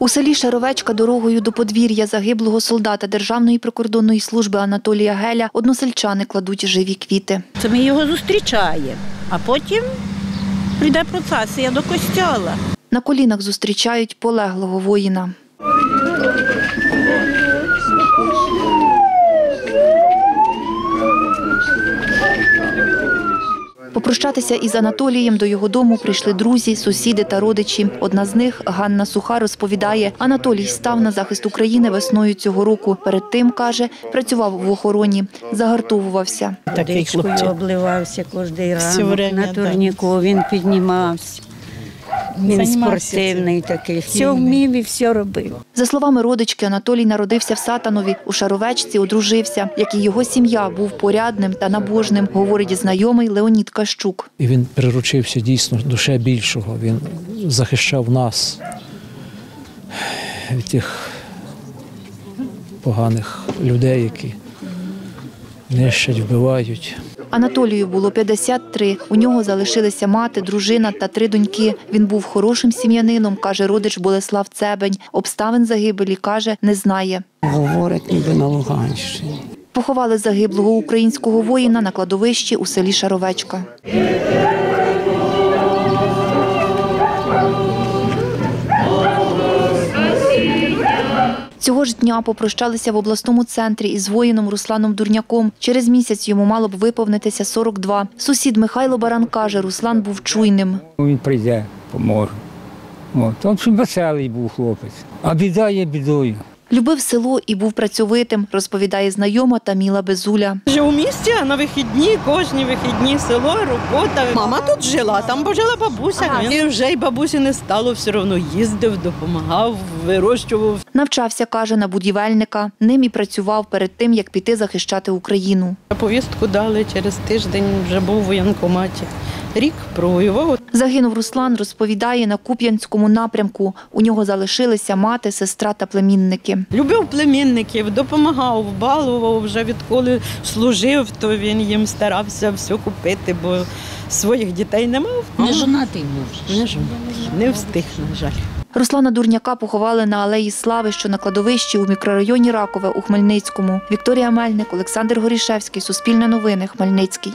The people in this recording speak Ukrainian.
У селі Шаровечка дорогою до подвір'я загиблого солдата Державної прикордонної служби Анатолія Геля односельчани кладуть живі квіти. Це ми його зустрічаємо, а потім прийде процесія до костяла. На колінах зустрічають полеглого воїна. Попрощатися із Анатолієм до його дому прийшли друзі, сусіди та родичі. Одна з них, Ганна Суха, розповідає, Анатолій став на захист України весною цього року. Перед тим, каже, працював в охороні, загартовувався. Такий Водичкою обливався кожен ранок на турніку, він піднімався. Він спортивний такий, все вмів і все робив. За словами родички, Анатолій народився в Сатанові, у Шаровечці одружився. Як і його сім'я, був порядним та набожним, говорить знайомий Леонід Кащук. І він приручився дійсно до ще більшого. Він захищав нас від тих поганих людей, які нищать, вбивають. Анатолію було 53. У нього залишилися мати, дружина та три доньки. Він був хорошим сім'янином, каже родич Болеслав Цебень. Обставин загибелі каже, не знає. Говорить ніби на Луганщині. Поховали загиблого українського воїна на кладовищі у селі Шаровечка. Цього ж дня попрощалися в обласному центрі із воїном Русланом Дурняком. Через місяць йому мало б виповнитися 42. Сусід Михайло Баран каже, Руслан був чуйним. Він прийде, поможе. От. Дуже веселий був хлопець. А біда є бідою. Любив село і був працьовитим, розповідає знайома Таміла Безуля. Живу в місті, а на вихідні, кожні вихідні село, робота. Мама тут жила, там бо жила бабуся. І вже й бабусі не стало, все одно їздив, допомагав, вирощував. Навчався, каже, на будівельника. Ним і працював перед тим, як піти захищати Україну. Повістку дали через тиждень, вже був у воєнкоматі. Рік провоював. Загинув Руслан, розповідає, на Куп'янському напрямку. У нього залишилися мати, сестра та племінники. Любив племінників, допомагав, балував вже відколи служив, то він їм старався все купити, бо своїх дітей не мав. Не жонатий був. Не, ж- не встиг, на жаль. Руслана Дурняка поховали на алеї Слави, що на кладовищі у мікрорайоні Ракове у Хмельницькому. Вікторія Мельник, Олександр Горішевський, Суспільне новини, Хмельницький.